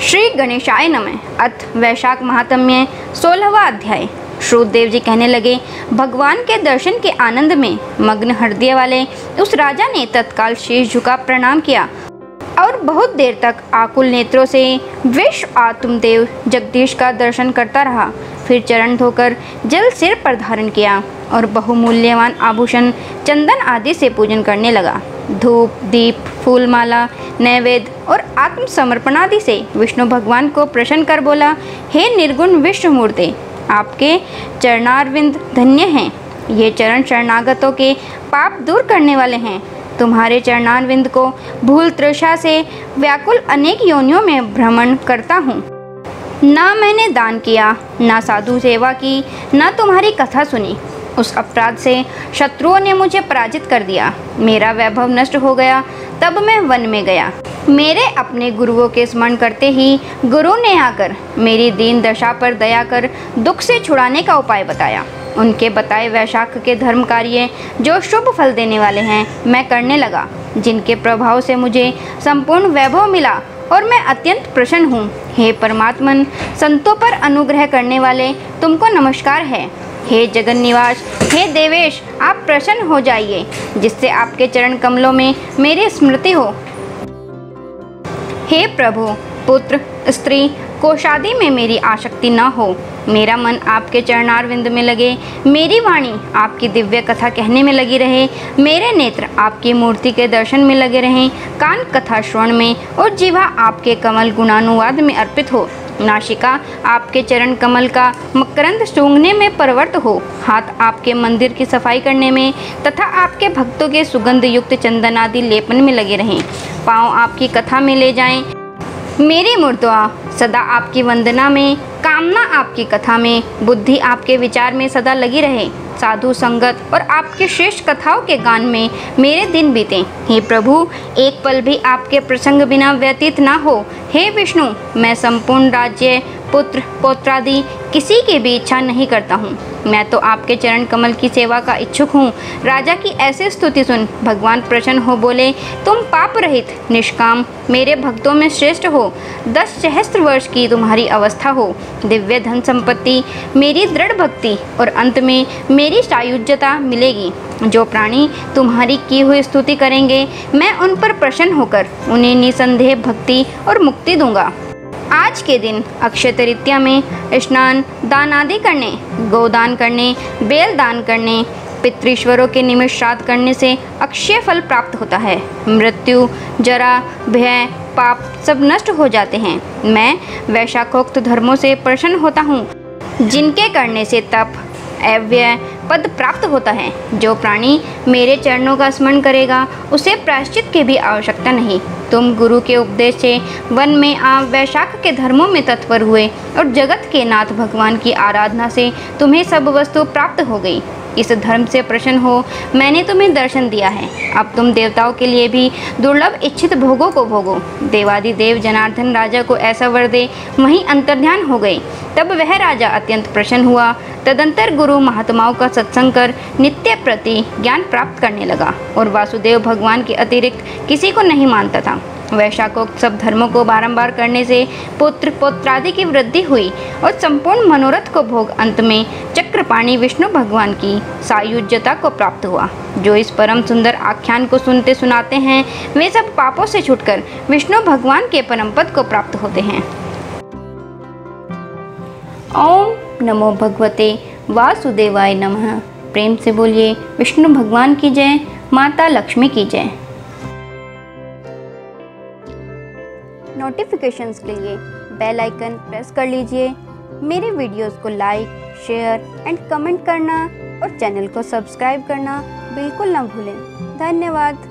श्री गणेशाय नमः। अथ वैशाख महात्म्य सोलहवा अध्याय। श्रुतदेव जी कहने लगे, भगवान के दर्शन के आनंद में मग्न हृदय वाले उस राजा ने तत्काल शीश झुका प्रणाम किया और बहुत देर तक आकुल नेत्रों से विश्व आत्मदेव जगदीश का दर्शन करता रहा। फिर चरण धोकर जल सिर पर धारण किया और बहुमूल्यवान आभूषण, चंदन आदि से पूजन करने लगा। धूप, दीप फूलमाला नैवेद्य और आत्मसमर्पण आदि से विष्णु भगवान को प्रसन्न कर बोला, हे निर्गुण विष्णु मूर्ति आपके चरणारविंद धन्य हैं। ये चरण शरणागतों के पाप दूर करने वाले हैं। तुम्हारे चरणारविंद को भूल तृषा से व्याकुल अनेक योनियों में भ्रमण करता हूँ। ना मैंने दान किया, ना साधु सेवा की, ना तुम्हारी कथा सुनी। उस अपराध से शत्रुओं ने मुझे पराजित कर दिया। मेरा वैभव नष्ट हो गया। तब मैं वन में गया। मेरे अपने गुरुओं के स्मरण करते ही गुरु ने आकर मेरी दीन दशा पर दया कर दुख से छुड़ाने का उपाय बताया। उनके बताए वैशाख के धर्म कार्य जो शुभ फल देने वाले हैं, मैं करने लगा, जिनके प्रभाव से मुझे संपूर्ण वैभव मिला और मैं अत्यंत प्रसन्न हूँ। हे परमात्मन, संतों पर अनुग्रह करने वाले तुमको नमस्कार है। हे जगन निवास हे देवेश, आप प्रसन्न हो जाइए, जिससे आपके चरण कमलों में मेरी स्मृति हो। हे प्रभु, पुत्र, स्त्री कोशादी में मेरी आसक्ति न हो। मेरा मन आपके चरणारविंद में लगे, मेरी वाणी आपकी दिव्य कथा कहने में लगी रहे, मेरे नेत्र आपकी मूर्ति के दर्शन में लगे रहें, कान कथा श्रवण में और जीवा आपके कमल गुणानुवाद में अर्पित हो। नाशिका आपके चरण कमल का मकरंद सूंघने में परवर्त हो। हाथ आपके मंदिर की सफ़ाई करने में तथा आपके भक्तों के सुगंध युक्त चंदन आदि लेपन में लगे रहें। पाँव आपकी कथा में ले जाएँ। मेरी मुर्दुआ, सदा आपकी वंदना में, कामना आपकी कथा में, बुद्धि आपके विचार में सदा लगी रहे। साधु संगत और आपके श्रेष्ठ कथाओं के गान में मेरे दिन बीते। हे प्रभु, एक पल भी आपके प्रसंग बिना व्यतीत ना हो। हे विष्णु, मैं संपूर्ण राज्य पुत्र, पौत्रादि किसी की भी इच्छा नहीं करता हूँ। मैं तो आपके चरण कमल की सेवा का इच्छुक हूँ। राजा की ऐसी स्तुति सुन भगवान प्रसन्न हो बोले, तुम पाप रहित, निष्काम, मेरे भक्तों में श्रेष्ठ हो। दस सहस्त्र वर्ष की तुम्हारी अवस्था हो। दिव्य धन संपत्ति, मेरी दृढ़ भक्ति और अंत में मेरी सायुज्यता मिलेगी। जो प्राणी तुम्हारी की हुई स्तुति करेंगे, मैं उन पर प्रसन्न होकर उन्हें निसंदेह भक्ति और मुक्ति दूँगा। आज के दिन अक्षय तृतीया में स्नान, दान आदि करने, गोदान करने, बेल दान करने, पितृश्वरों के निमित्त श्राद्ध करने से अक्षय फल प्राप्त होता है। मृत्यु, जरा, भय, पाप सब नष्ट हो जाते हैं। मैं वैशाखोक्त धर्मों से प्रसन्न होता हूँ, जिनके करने से तप, अव्यय, पद प्राप्त होता है। जो प्राणी मेरे चरणों का स्मरण करेगा, उसे प्रायश्चित की भी आवश्यकता नहीं। तुम गुरु के उपदेश से वन में आम वैशाख के धर्मों में तत्पर हुए और जगत के नाथ भगवान की आराधना से तुम्हें सब वस्तु प्राप्त हो गई। इस धर्म से प्रसन्न हो, मैंने तुम्हें दर्शन दिया है। अब तुम देवताओं के लिए भी दुर्लभ इच्छित भोगों को भोगो। देवादि देव जनार्दन राजा को ऐसा वर दे, वहीं अंतर्ध्यान हो गई तब वह राजा अत्यंत प्रसन्न हुआ। तदंतर गुरु महात्माओं का सत्संग कर नित्य प्रति ज्ञान प्राप्त करने लगा और वासुदेव भगवान के अतिरिक्त किसी को नहीं मानता था। वैशाखोत्सव धर्मों को बारंबार करने से पुत्र पुत्रादि की वृद्धि हुई और संपूर्ण मनोरथ को भोग अंत में चक्रपाणी विष्णु भगवान की सायुज्यता को प्राप्त हुआ। जो इस परम सुंदर आख्यान को सुनते सुनाते हैं, वे सब पापों से छुटकर विष्णु भगवान के परम पद को प्राप्त होते हैं। ओम नमो भगवते वासुदेवाय नमः। प्रेम से बोलिए, विष्णु भगवान की जय, माता लक्ष्मी की जय। नोटिफिकेशंस के लिए बेल आइकन प्रेस कर लीजिए। मेरे वीडियोस को लाइक शेयर एंड कमेंट करना और चैनल को सब्सक्राइब करना बिल्कुल ना भूलें। धन्यवाद।